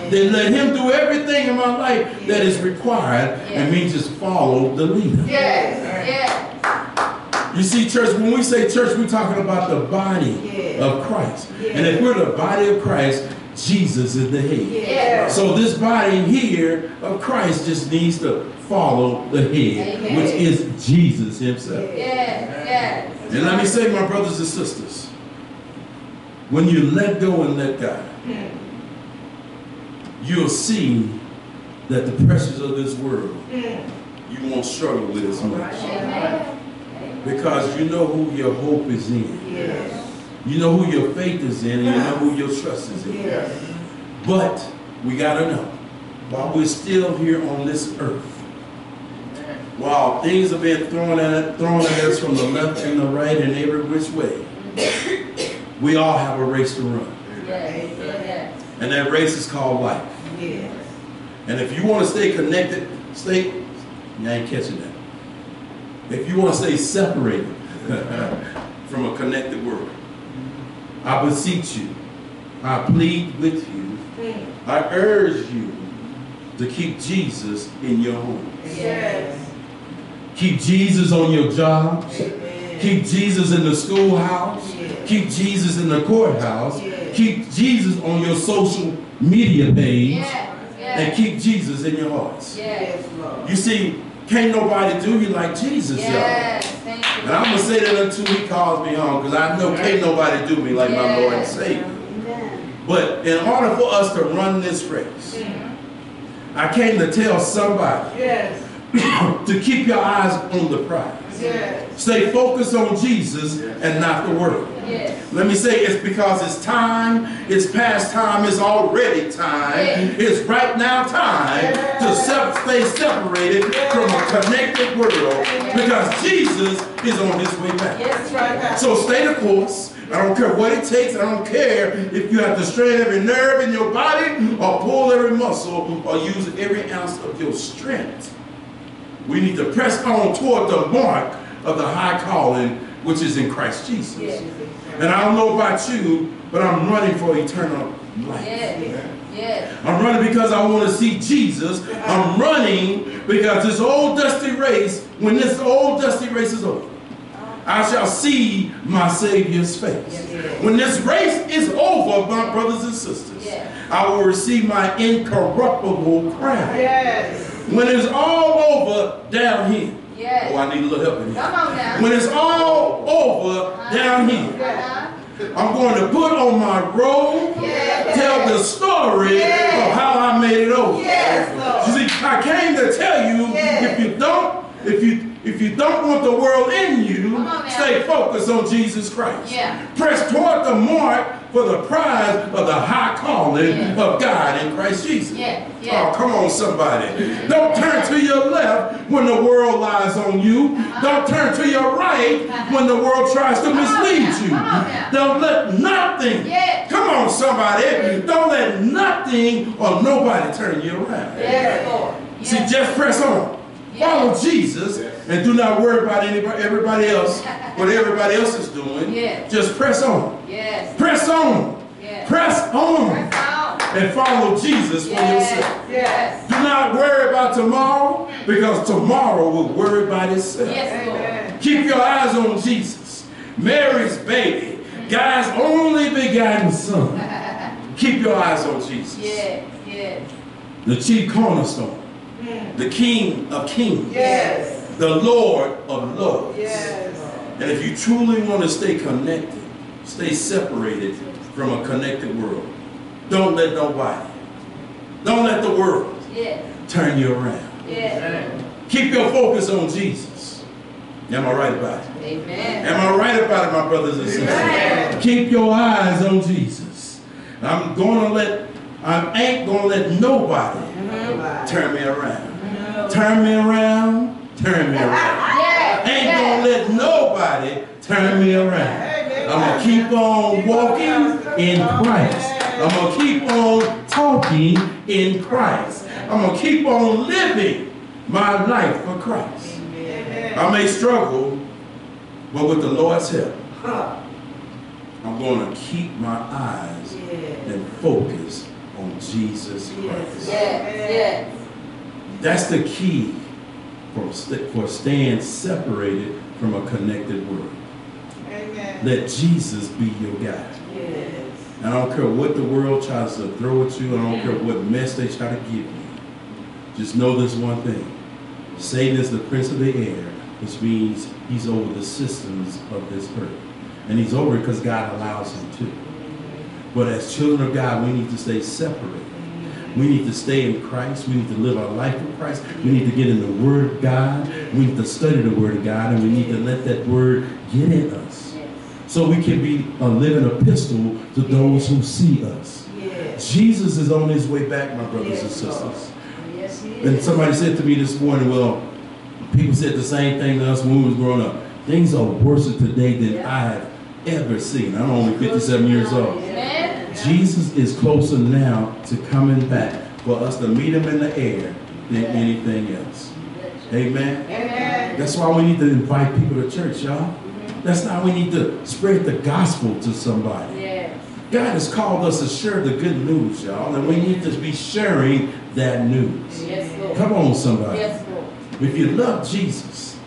Then let him do everything in my life that is required, and me just follow the leader. Yes, yes. You see, church, when we say church, we're talking about the body of Christ. And if we're the body of Christ, Jesus is the head. So this body here of Christ just needs to follow the head, Amen. which is Jesus himself. Yes, yes. And let me say, my brothers and sisters, when you let go and let God, you'll see that the pressures of this world, you won't struggle with as much. Because you know who your hope is in. Yes. You know who your faith is in, and you know who your trust is in. Yes. But we gotta know, while we're still here on this earth, while things have been thrown at thrown at us from the left and the right and every which way, we all have a race to run. Yes. And that race is called life. Yes. And if you want to stay connected, stay, you ain't catching that. If you want to stay separated from a connected world, I beseech you, I plead with you, I urge you to keep Jesus in your home. Yes. Keep Jesus on your jobs. Amen. Keep Jesus in the schoolhouse. Yes. Keep Jesus in the courthouse. Yes. Keep Jesus on your social media page. And keep Jesus in your hearts. Yes, Yes, Lord. You see, can't nobody do you like Jesus, y'all. Thank you. And I'm gonna say that until he calls me home, because I know can't nobody do me like my Lord and Savior. Amen. But in order for us to run this race, mm-hmm. I came to tell somebody Yes. to keep your eyes on the prize. Yes. Stay focused on Jesus and not the world. Yes. Let me say it's because it's time, it's past time, it's already time, Yes. it's right now time to se- stay separated from a connected world because Jesus is on his way back. Yes, Right. So stay the course. I don't care what it takes. I don't care if you have to strain every nerve in your body or pull every muscle or use every ounce of your strength. We need to press on toward the mark of the high calling which is in Christ Jesus. Yes. And I don't know about you, but I'm running for eternal life. Yes. Yes. I'm running because I want to see Jesus. I'm running because this old dusty race, when this old dusty race is over, I shall see my Savior's face. When this race is over, my brothers and sisters. I will receive my incorruptible crown. Yes. When it's all over down here, oh, I need a little help in here. Come on now. When it's all over down here, Uh-huh. I'm going to put on my robe, Yes. tell the story Yes. of how I made it over. Yes, Lord. You see, I came to tell you Yes. if you don't, if you if you don't want the world in you, on stay focused on Jesus Christ. Yeah. Press toward the mark for the prize of the high calling Yes. of God in Christ Jesus. Yes. Oh, come on, somebody. Don't turn to your left when the world lies on you. Uh-huh. Don't turn to your right uh-huh. when the world tries to mislead you. Come on now. Don't let nothing, come on, somebody. Don't let nothing or nobody turn you around. See, just press on. Follow Jesus and do not worry about anybody, everybody else, what everybody else is doing. Just press on. Yes. Press on. Yes. Press on. Press on. And follow Jesus for yourself. Yes. Yes. Do not worry about tomorrow because tomorrow will worry about itself. Yes, Keep your eyes on Jesus, Mary's baby, God's only begotten son. Keep your eyes on Jesus, Yes. Yes. the chief cornerstone, mm. the King of kings, Yes. the Lord of lords. Yes. And if you truly want to stay connected, stay separated from a connected world, don't let nobody, don't let the world turn you around. Keep your focus on Jesus. Am I right about it? Amen. Am I right about it, my brothers and sisters? Amen. Keep your eyes on Jesus. I'm gonna let, I ain't gonna let nobody turn me around. Turn me around, turn me around. Ain't gonna let nobody turn me around. I'm gonna keep on walking in Christ. I'm gonna keep on talking in Christ. I'm gonna keep on living my life for Christ. I may struggle, but with the Lord's help, I'm going to keep my eyes and focus on Jesus Christ. That's the key for, for staying separated from a connected world. Let Jesus be your guide. Yes. I don't care what the world tries to throw at you. I don't care what mess they try to give you. Just know this one thing. Satan is the prince of the air, which means he's over the systems of this earth. And he's over it because God allows him to. But as children of God, we need to stay separate. We need to stay in Christ. We need to live our life in Christ. We need to get in the Word of God. We need to study the Word of God. And we need to let that Word get in us. So we can be a living epistle to those who see us. Yes. Jesus is on his way back, my brothers and Yes, Lord. sisters. Yes, And somebody said to me this morning, well, people said the same thing to us when we was growing up. Things are worse today than Yeah. I have ever seen. I'm only 57 years old. Jesus is closer now to coming back for us to meet him in the air than Yeah. anything else. Amen. Amen. That's why we need to invite people to church, y'all. That's not, we need to spread the gospel to somebody. Yes. God has called us to share the good news, y'all, and we need to be sharing that news. Yes, Lord. Come on, somebody. Yes, Lord. If you love Jesus,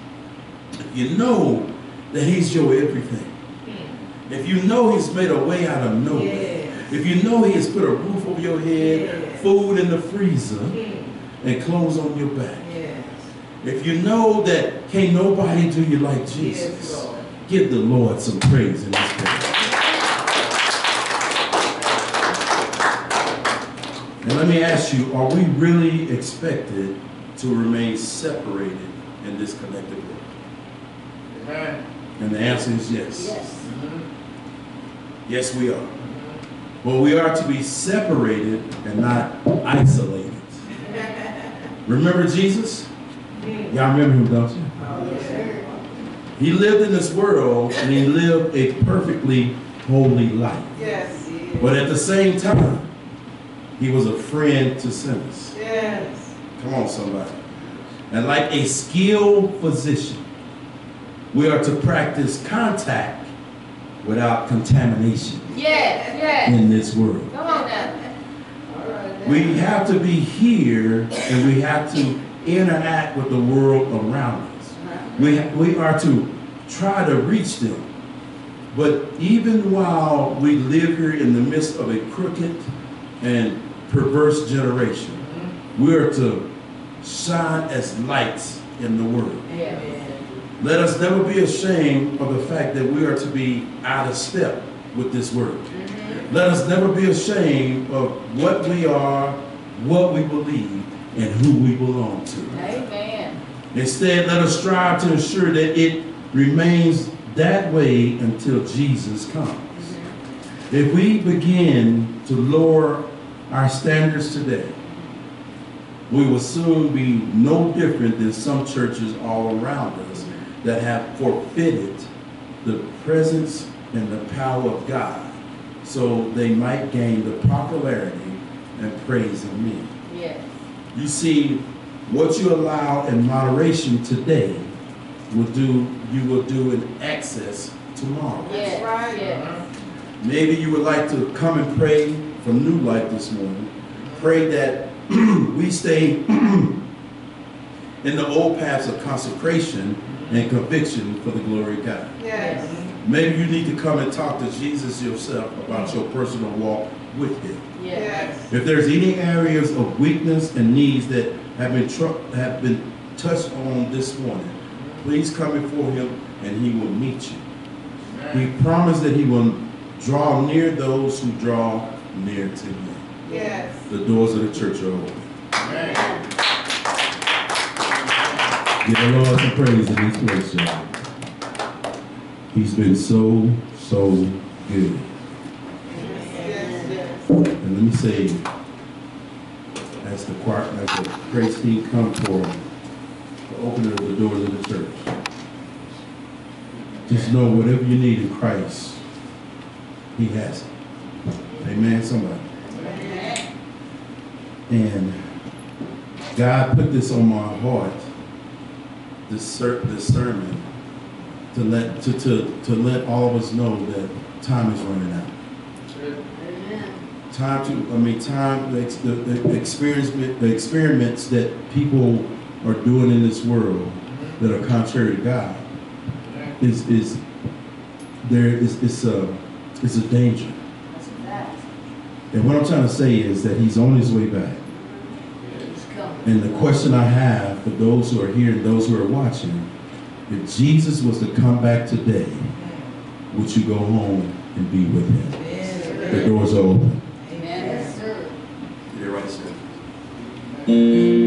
if you know that He's your everything, if you know He's made a way out of nowhere, Yes. if you know He has put a roof over your head, Yes. food in the freezer, Mm. and clothes on your back, Yes. if you know that can't nobody do you like Jesus. Give the Lord some praise in this place. And let me ask you, are we really expected to remain separated in this connected world? Amen. And the answer is yes. Yes. Mm-hmm. Yes, we are. Well, we are to be separated and not isolated. Remember Jesus? Y'all remember him, don't you? He lived in this world and he lived a perfectly holy life. Yes. But at the same time, he was a friend to sinners. Yes. Come on, somebody. And like a skilled physician, we are to practice contact without contamination Yes, yes. in this world. Come on now. Right. We have to be here and we have to interact with the world around us. We, we are to try to reach them. But even while we live here in the midst of a crooked and perverse generation, mm-hmm. we are to shine as lights in the world. Yes. Let us never be ashamed of the fact that we are to be out of step with this world. Mm-hmm. Let us never be ashamed of what we are, what we believe, and who we belong to. Amen. Instead, let us strive to ensure that it remains that way until Jesus comes. If we begin to lower our standards today, we will soon be no different than some churches all around us that have forfeited the presence and the power of God so they might gain the popularity and praise of men. Yes. You see, what you allow in moderation today will do you will do in excess tomorrow. Yes. right. Yes. Uh-huh. Maybe you would like to come and pray for new life this morning. Pray that we stay in the old paths of consecration and conviction for the glory of God. Yes. Maybe you need to come and talk to Jesus yourself about your personal walk with Him. Yes. Yes. If there's any areas of weakness and needs that have been have been touched on this morning, please come before him and he will meet you. He promised that he will draw near those who draw near to him. Yes. The doors of the church are open. Amen. Give the Lord some praise in this place, y'all. He's been so, so good. Yes. Yes. And let me say, as the choir, as the come for the opening of the doors of the church, just know whatever you need in Christ, He has it. Amen, somebody. And God put this on my heart discer- discernment to let to, to, to let all of us know that time is running out. Time to I mean time the, the, the experiment the experiments that people are doing in this world that are contrary to God is is there is it's a it's a danger. And what I'm trying to say is that he's on his way back. And the question I have for those who are here and those who are watching, if Jesus was to come back today, would you go home and be with him? The doors are open. Amen. Yes, sir. You're right, sir. Give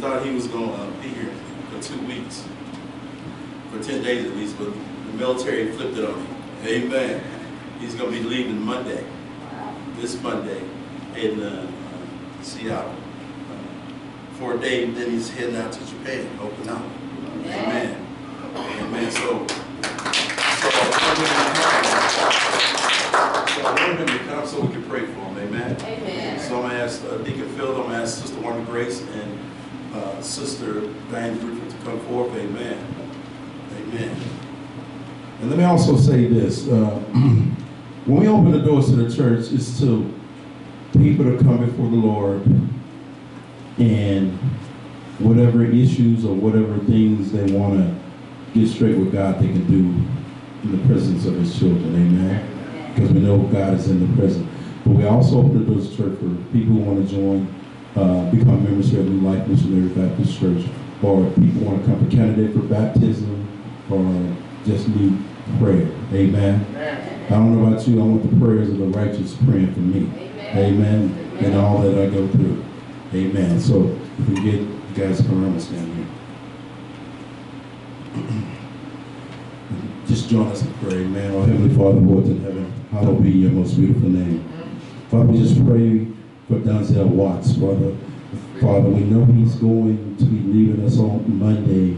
We thought he was going to be here for two weeks, for 10 days at least, but the military flipped it on him. Amen. He's going to be leaving Monday, this Monday, in uh, uh, Seattle. Uh, For a day, then he's heading out to Japan, Okinawa. Amen. Amen. So, so I wanted him to come so we can pray for him. Amen. Amen. So I'm gonna ask uh, Deacon Phil, I'm gonna ask Sister Wanda Grace and uh, Sister Diane Griffith to come forth. Amen. Amen. And let me also say this, uh, when we open the doors to the church, it's to people to come before the Lord and whatever issues or whatever things they want to get straight with God, they can do in the presence of his children, amen? Because we know God is in the presence. But we also open the doors to church for people who want to join, uh, become members here at New Life Missionary Baptist Church, or if people want to come for candidate for baptism, or just need prayer, amen? I don't know about you, I want the prayers of the righteous praying for me. Amen. And all that I go through. Amen. So if we get you guys come around and stand here. Just join us in prayer, amen. Our Heavenly Father, who art in heaven, hallowed be your most beautiful name. Father, we just pray for Denzel Watts, Father. Father, we know he's going to be leaving us on Monday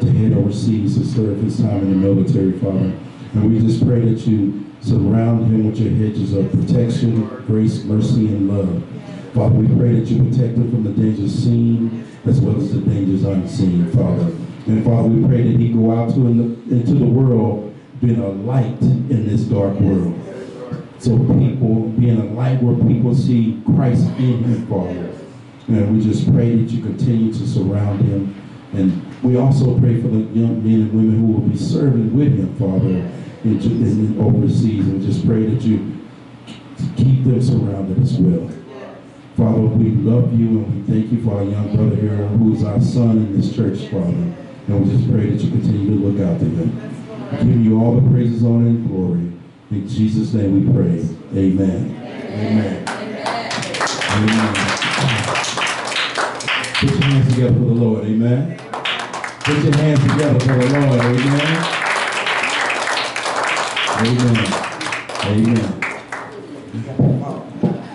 to head overseas to serve his time in the military, Father. And we just pray that you surround him with your hedges of protection, grace, mercy, and love. Father, we pray that you protect him from the dangers seen as well as the dangers unseen, Father. And Father, we pray that he go out to in the, into the world being a light in this dark world. So people, being a light where people see Christ in him, Father. And we just pray that you continue to surround him. And we also pray for the young men and women who will be serving with him, Father, in, overseas. And just pray that you keep them surrounded as well. Father, we love you and we thank you for our young brother here who is our son in this church, Father. And we just pray that you continue to look out to him. Give you all the praises, honor, and glory. In Jesus' name we pray. Amen. Amen. Amen. Put your hands together for the Lord. Amen. Put your hands together for the Lord. Amen. Amen. Amen.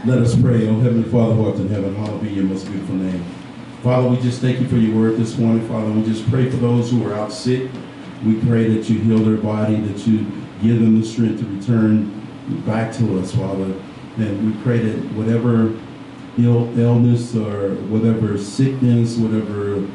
Let us pray. Oh, Heavenly Father, who art in heaven, hallowed be your most beautiful name. Father, we just thank you for your word this morning, Father. We just pray for those who are out sick. We pray that you heal their body, that you give them the strength to return back to us, Father. And we pray that whatever Ill, illness or whatever sickness, whatever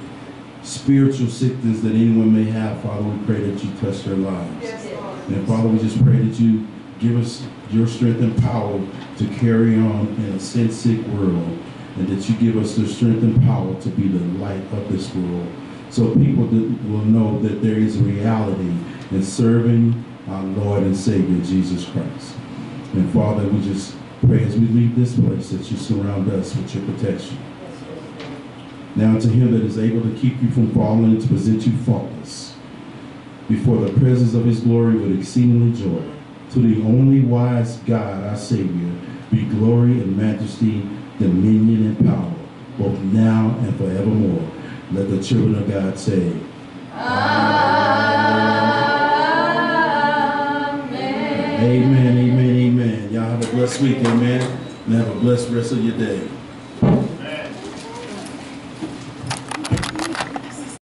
spiritual sickness that anyone may have, Father, we pray that you touch their lives. Yes, And Father, we just pray that you give us your strength and power to carry on in a sin sick world, and that you give us the strength and power to be the light of this world. So people that will know that there is a reality in serving our Lord and Savior Jesus Christ. And Father, we just pray as we leave this place that you surround us with your protection. Now to him that is able to keep you from falling and to present you faultless before the presence of his glory with exceedingly joy. To the only wise God, our Savior, be glory and majesty, dominion and power, both now and forevermore. Let the children of God say, Amen, amen, amen. Y'all have a blessed week, amen. And have a blessed rest of your day.